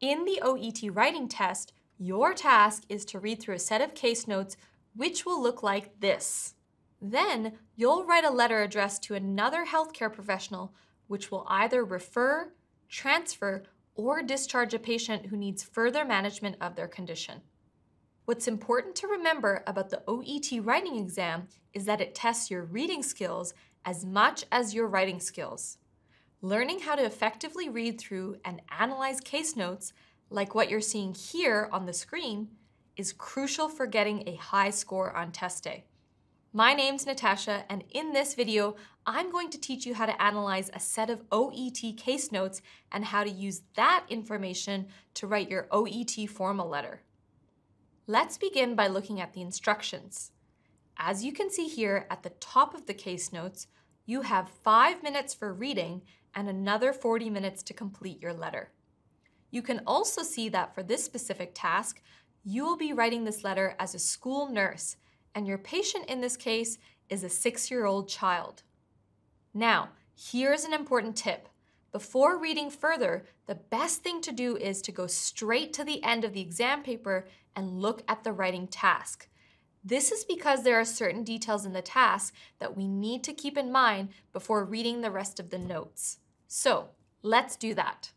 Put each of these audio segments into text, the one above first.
In the OET writing test, your task is to read through a set of case notes which will look like this. Then you'll write a letter addressed to another healthcare professional which will either refer, transfer, or discharge a patient who needs further management of their condition. What's important to remember about the OET writing exam is that it tests your reading skills as much as your writing skills. Learning how to effectively read through and analyze case notes, like what you're seeing here on the screen, is crucial for getting a high score on test day. My name's Natasha, and in this video, I'm going to teach you how to analyze a set of OET case notes and how to use that information to write your OET formal letter. Let's begin by looking at the instructions. As you can see here at the top of the case notes, you have five minutes for reading and another 40 minutes to complete your letter. You can also see that for this specific task, you will be writing this letter as a school nurse, and your patient in this case is a six-year-old child. Now, here's an important tip. Before reading further, the best thing to do is to go straight to the end of the exam paper and look at the writing task. This is because there are certain details in the task that we need to keep in mind before reading the rest of the notes. So let's do that.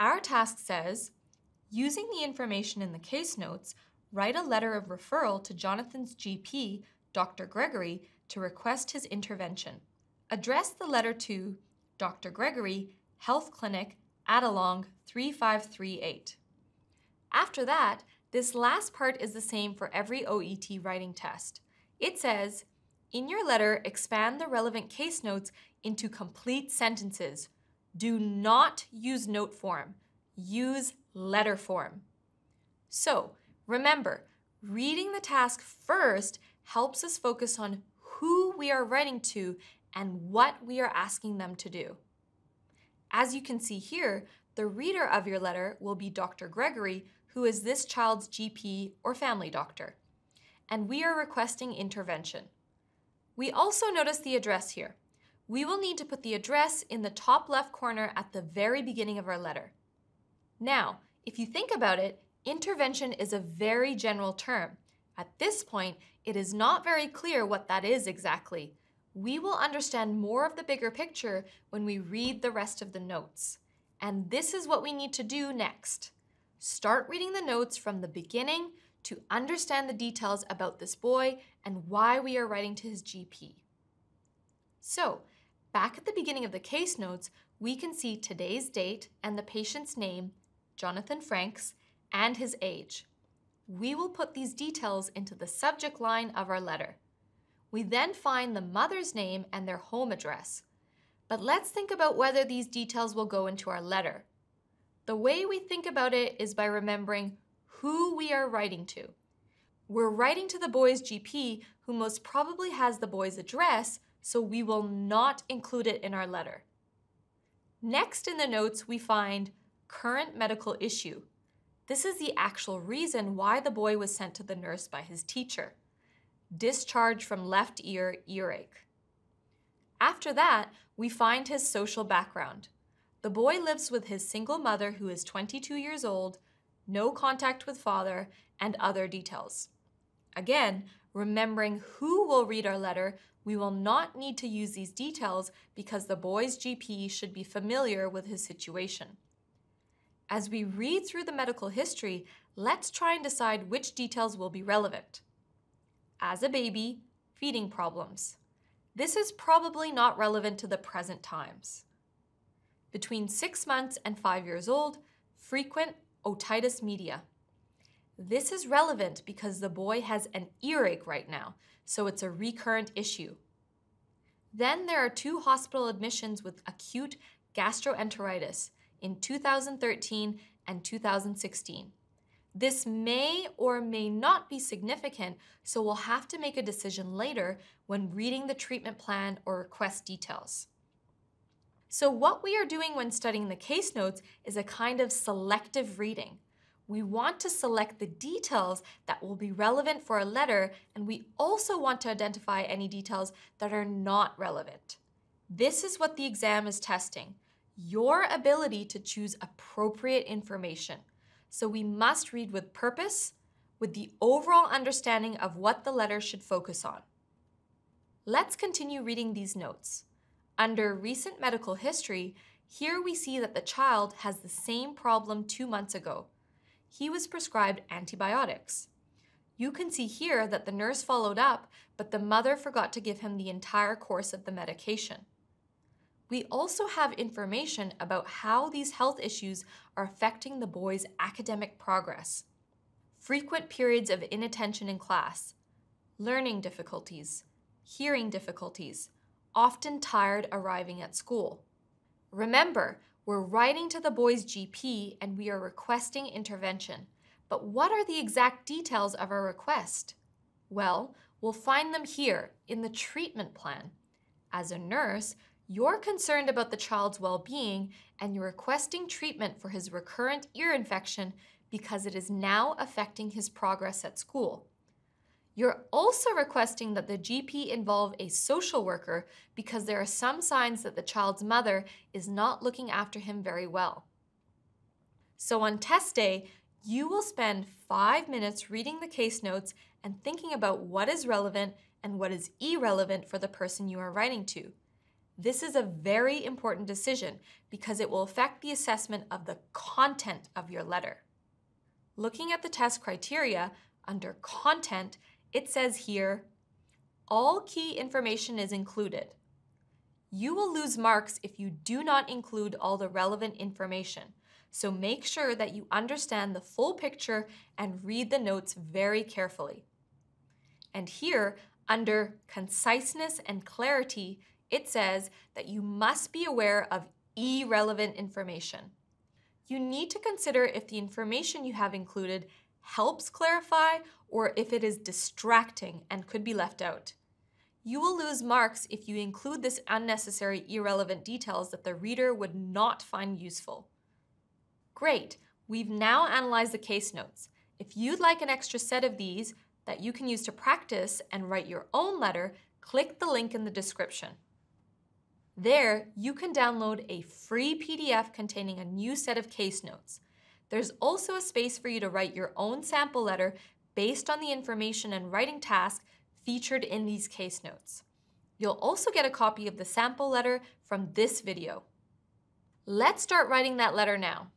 Our task says, using the information in the case notes, write a letter of referral to Jonathan's GP, Dr. Gregory, to request his intervention. Address the letter to Dr. Gregory, Health Clinic, Adelong 3538. After that, this last part is the same for every OET writing test. It says, in your letter, expand the relevant case notes into complete sentences. Do not use note form. Use letter form. So, remember, reading the task first helps us focus on who we are writing to and what we are asking them to do. As you can see here, the reader of your letter will be Dr. Gregory, who is this child's GP or family doctor, and we are requesting intervention. We also notice the address here. We will need to put the address in the top left corner at the very beginning of our letter. Now, if you think about it, intervention is a very general term. At this point, it is not very clear what that is exactly. We will understand more of the bigger picture when we read the rest of the notes. And this is what we need to do next. Start reading the notes from the beginning to understand the details about this boy and why we are writing to his GP. So, back at the beginning of the case notes, we can see today's date and the patient's name, Jonathan Franks, and his age. We will put these details into the subject line of our letter. We then find the mother's name and their home address. But let's think about whether these details will go into our letter. The way we think about it is by remembering who we are writing to. We're writing to the boy's GP, who most probably has the boy's address, so we will not include it in our letter. Next in the notes, we find current medical issue. This is the actual reason why the boy was sent to the nurse by his teacher. Discharge from left ear earache. After that, we find his social background. The boy lives with his single mother who is 22 years old, no contact with father, and other details. Again, remembering who will read our letter, we will not need to use these details because the boy's GP should be familiar with his situation. As we read through the medical history, let's try and decide which details will be relevant. As a baby, feeding problems. This is probably not relevant to the present times between six months and five years old, frequent otitis media. This is relevant because the boy has an earache right now, so it's a recurrent issue. Then there are two hospital admissions with acute gastroenteritis in 2013 and 2016. This may or may not be significant, so we'll have to make a decision later when reading the treatment plan or request details. So what we are doing when studying the case notes is a kind of selective reading. We want to select the details that will be relevant for a letter, and we also want to identify any details that are not relevant. This is what the exam is testing. your ability to choose appropriate information. So we must read with purpose, with the overall understanding of what the letter should focus on. Let's continue reading these notes. Under recent medical history, here we see that the child has the same problem two months ago. He was prescribed antibiotics. You can see here that the nurse followed up, but the mother forgot to give him the entire course of the medication. We also have information about how these health issues are affecting the boy's academic progress. Frequent periods of inattention in class, learning difficulties, hearing difficulties, often tired arriving at school. Remember, we're writing to the boy's GP and we are requesting intervention. But what are the exact details of our request? Well, we'll find them here in the treatment plan. As a nurse, you're concerned about the child's well being and you're requesting treatment for his recurrent ear infection because it is now affecting his progress at school. You're also requesting that the GP involve a social worker because there are some signs that the child's mother is not looking after him very well. So on test day, you will spend five minutes reading the case notes and thinking about what is relevant and what is irrelevant for the person you are writing to. This is a very important decision because it will affect the assessment of the content of your letter. Looking at the test criteria, under content, it says here, all key information is included. You will lose marks if you do not include all the relevant information, so make sure that you understand the full picture and read the notes very carefully. And here, under conciseness and clarity, it says that you must be aware of irrelevant information. You need to consider if the information you have included helps clarify or if it is distracting and could be left out. You will lose marks if you include this unnecessary irrelevant details that the reader would not find useful. Great, we've now analyzed the case notes. If you'd like an extra set of these that you can use to practice and write your own letter, click the link in the description. There, you can download a free PDF containing a new set of case notes. There's also a space for you to write your own sample letter based on the information and writing task featured in these case notes. You'll also get a copy of the sample letter from this video. Let's start writing that letter now.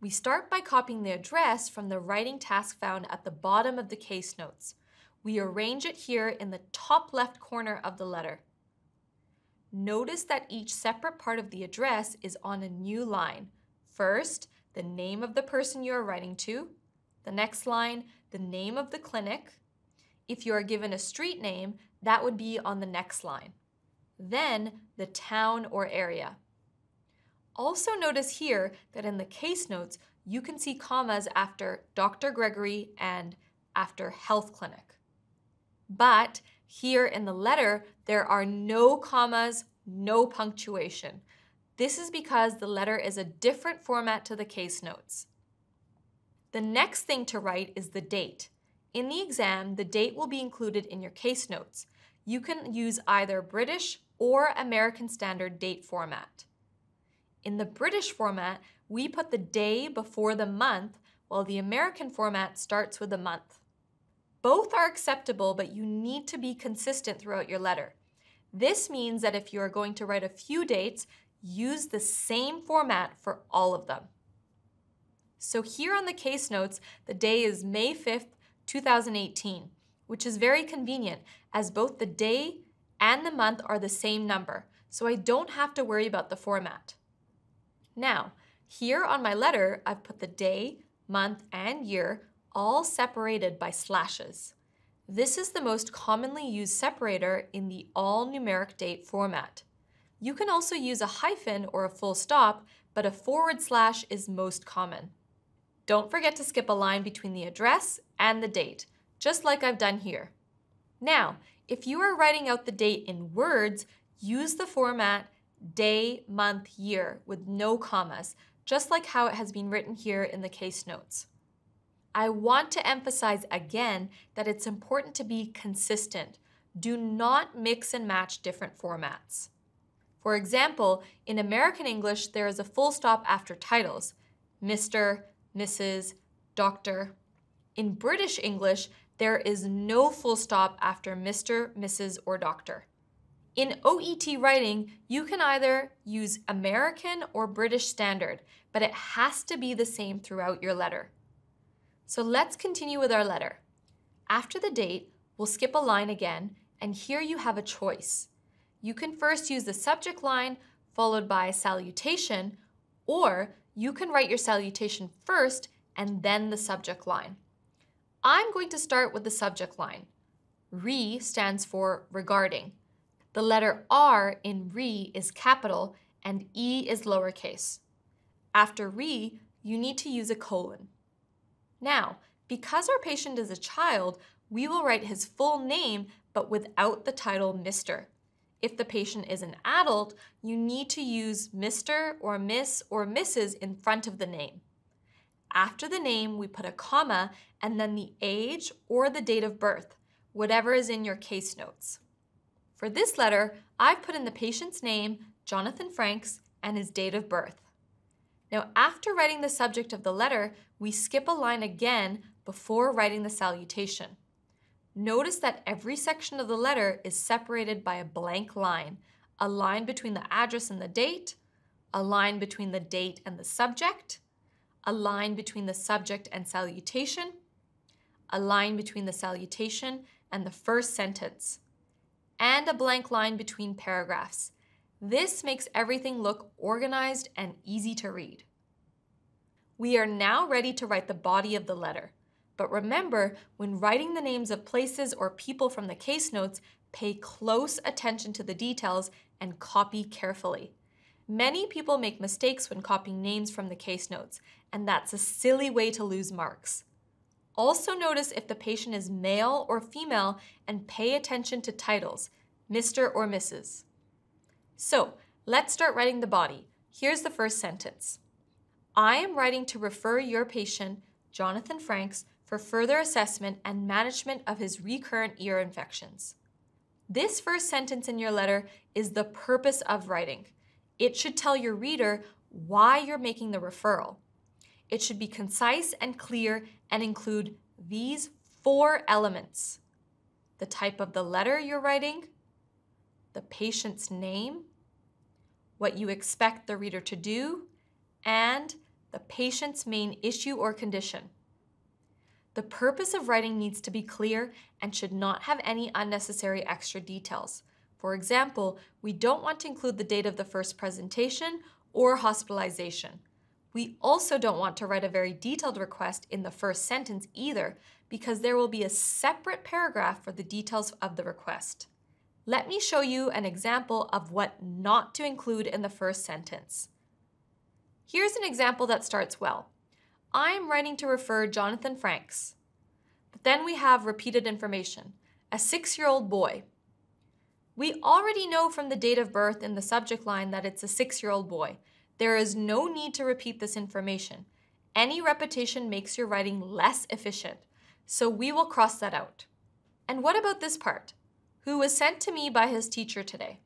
We start by copying the address from the writing task found at the bottom of the case notes. We arrange it here in the top left corner of the letter. Notice that each separate part of the address is on a new line. First, the name of the person you are writing to. The next line, the name of the clinic. If you are given a street name, that would be on the next line. Then the town or area. Also notice here that in the case notes, you can see commas after Dr. Gregory and after health clinic. But here in the letter, there are no commas, no punctuation. This is because the letter is a different format to the case notes. The next thing to write is the date. In the exam, the date will be included in your case notes. You can use either British or American Standard date format. In the British format, we put the day before the month, while the American format starts with the month. Both are acceptable, but you need to be consistent throughout your letter. This means that if you are going to write a few dates, use the same format for all of them. So here on the case notes, the day is May 5th, 2018, which is very convenient as both the day and the month are the same number, so I don't have to worry about the format. Now, here on my letter, I've put the day, month, and year all separated by slashes. This is the most commonly used separator in the all numeric date format. You can also use a hyphen or a full stop, but a forward slash is most common. Don't forget to skip a line between the address and the date, just like I've done here. Now, if you are writing out the date in words, use the format day, month, year with no commas, just like how it has been written here in the case notes. I want to emphasize again that it's important to be consistent. Do not mix and match different formats. For example, in American English, there is a full stop after titles Mr., Mrs., Doctor. In British English, there is no full stop after Mr., Mrs., or Doctor. In OET writing, you can either use American or British Standard, but it has to be the same throughout your letter. So let's continue with our letter. After the date, we'll skip a line again, and here you have a choice. You can first use the subject line followed by salutation, or you can write your salutation first and then the subject line. I'm going to start with the subject line. Re stands for regarding. The letter R in re is capital and E is lowercase. After re, you need to use a colon. Now, because our patient is a child, we will write his full name but without the title Mr. If the patient is an adult, you need to use Mr. or Miss or Mrs. in front of the name. After the name, we put a comma and then the age or the date of birth, whatever is in your case notes. For this letter, I've put in the patient's name, Jonathan Franks, and his date of birth. Now, after writing the subject of the letter, we skip a line again before writing the salutation. Notice that every section of the letter is separated by a blank line, a line between the address and the date, a line between the date and the subject, a line between the subject and salutation, a line between the salutation and the first sentence and a blank line between paragraphs. This makes everything look organized and easy to read. We are now ready to write the body of the letter. But remember, when writing the names of places or people from the case notes, pay close attention to the details and copy carefully. Many people make mistakes when copying names from the case notes, and that's a silly way to lose marks. Also notice if the patient is male or female and pay attention to titles, Mr. or Mrs. So let's start writing the body. Here's the first sentence. I am writing to refer your patient, Jonathan Franks, for further assessment and management of his recurrent ear infections. This first sentence in your letter is the purpose of writing. It should tell your reader why you're making the referral. It should be concise and clear and include these four elements the type of the letter you're writing, the patient's name, what you expect the reader to do, and the patient's main issue or condition. The purpose of writing needs to be clear and should not have any unnecessary extra details. For example, we don't want to include the date of the first presentation or hospitalization. We also don't want to write a very detailed request in the first sentence either, because there will be a separate paragraph for the details of the request. Let me show you an example of what not to include in the first sentence. Here's an example that starts well. I am writing to refer Jonathan Franks. But then we have repeated information, a six-year-old boy. We already know from the date of birth in the subject line that it's a six-year-old boy, there is no need to repeat this information. Any repetition makes your writing less efficient, so we will cross that out. And what about this part? Who was sent to me by his teacher today?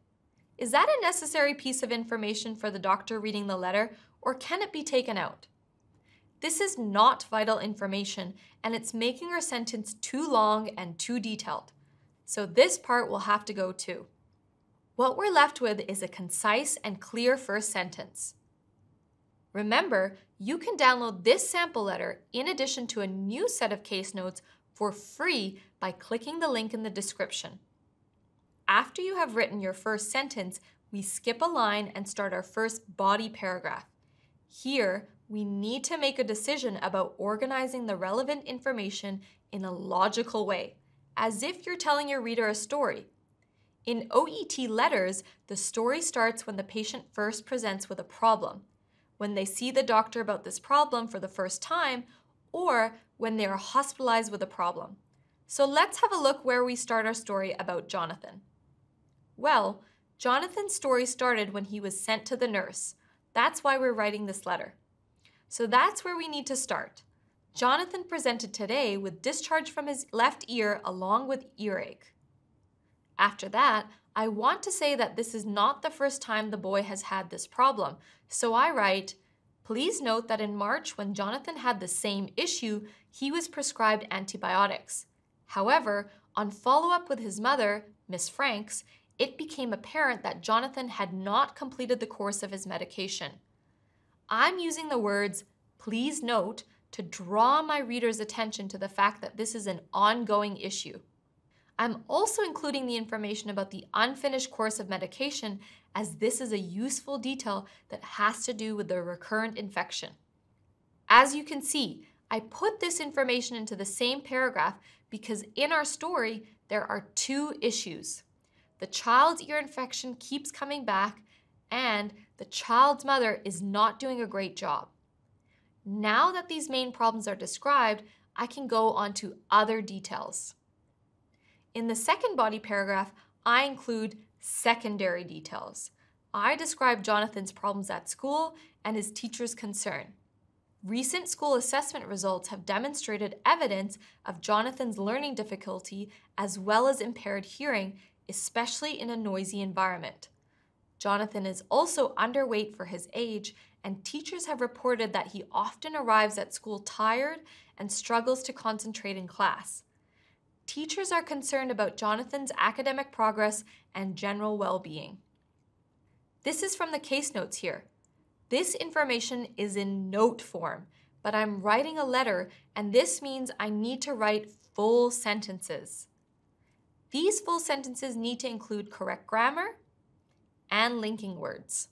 Is that a necessary piece of information for the doctor reading the letter, or can it be taken out? This is not vital information, and it's making our sentence too long and too detailed. So this part will have to go too. What we're left with is a concise and clear first sentence. Remember, you can download this sample letter in addition to a new set of case notes for free by clicking the link in the description. After you have written your first sentence, we skip a line and start our first body paragraph. Here, we need to make a decision about organizing the relevant information in a logical way, as if you're telling your reader a story. In OET letters, the story starts when the patient first presents with a problem when they see the doctor about this problem for the first time, or when they are hospitalized with a problem. So let's have a look where we start our story about Jonathan. Well, Jonathan's story started when he was sent to the nurse. That's why we're writing this letter. So that's where we need to start. Jonathan presented today with discharge from his left ear along with earache. After that, I want to say that this is not the first time the boy has had this problem, so I write, Please note that in March, when Jonathan had the same issue, he was prescribed antibiotics. However, on follow up with his mother, Miss Franks, it became apparent that Jonathan had not completed the course of his medication. I'm using the words please note to draw my reader's attention to the fact that this is an ongoing issue. I'm also including the information about the unfinished course of medication as this is a useful detail that has to do with the recurrent infection. As you can see, I put this information into the same paragraph because in our story, there are two issues. The child's ear infection keeps coming back, and the child's mother is not doing a great job. Now that these main problems are described, I can go on to other details. In the second body paragraph, I include secondary details. I describe Jonathan's problems at school and his teacher's concern. Recent school assessment results have demonstrated evidence of Jonathan's learning difficulty as well as impaired hearing, especially in a noisy environment. Jonathan is also underweight for his age, and teachers have reported that he often arrives at school tired and struggles to concentrate in class teachers are concerned about Jonathan's academic progress and general well being. This is from the case notes here. This information is in note form, but I'm writing a letter, and this means I need to write full sentences. These full sentences need to include correct grammar and linking words.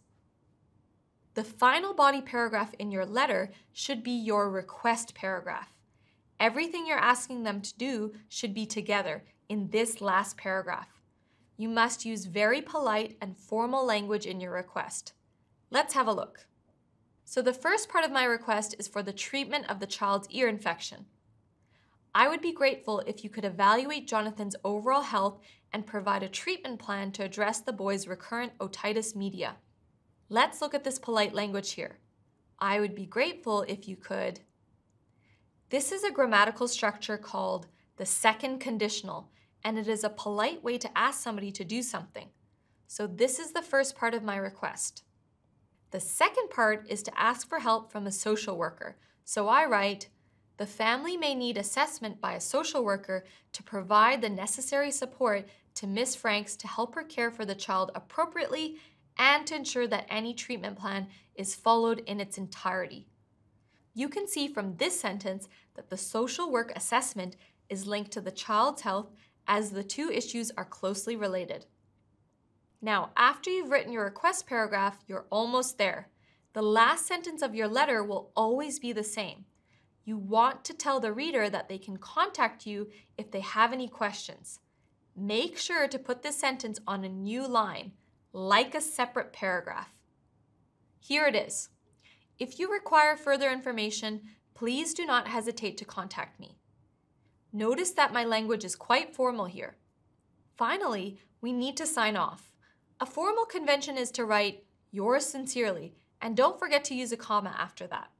The final body paragraph in your letter should be your request paragraph. Everything you're asking them to do should be together in this last paragraph. You must use very polite and formal language in your request. Let's have a look. So the first part of my request is for the treatment of the child's ear infection. I would be grateful if you could evaluate Jonathan's overall health and provide a treatment plan to address the boy's recurrent otitis media. Let's look at this polite language here. I would be grateful if you could this is a grammatical structure called the second conditional, and it is a polite way to ask somebody to do something. So this is the first part of my request. The second part is to ask for help from a social worker. So I write, the family may need assessment by a social worker to provide the necessary support to Miss Franks to help her care for the child appropriately and to ensure that any treatment plan is followed in its entirety. You can see from this sentence that the social work assessment is linked to the child's health as the two issues are closely related. Now, after you've written your request paragraph, you're almost there. The last sentence of your letter will always be the same. You want to tell the reader that they can contact you if they have any questions. Make sure to put this sentence on a new line, like a separate paragraph. Here it is. If you require further information, please do not hesitate to contact me. Notice that my language is quite formal here. Finally, we need to sign off. A formal convention is to write, yours sincerely, and don't forget to use a comma after that.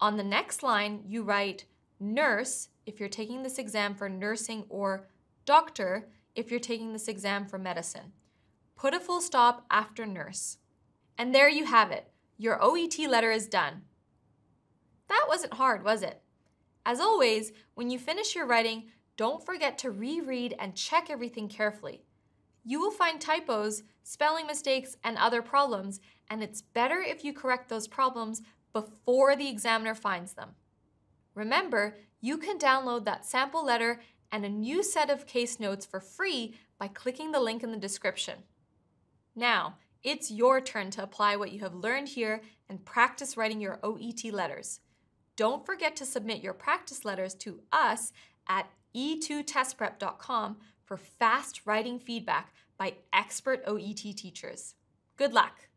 On the next line, you write nurse if you're taking this exam for nursing or doctor if you're taking this exam for medicine. Put a full stop after nurse. And there you have it. Your OET letter is done. That wasn't hard, was it? As always, when you finish your writing, don't forget to reread and check everything carefully. You will find typos, spelling mistakes, and other problems, and it's better if you correct those problems before the examiner finds them. Remember, you can download that sample letter and a new set of case notes for free by clicking the link in the description. Now, it's your turn to apply what you have learned here and practice writing your OET letters. Don't forget to submit your practice letters to us at e2testprep.com for fast writing feedback by expert OET teachers. Good luck!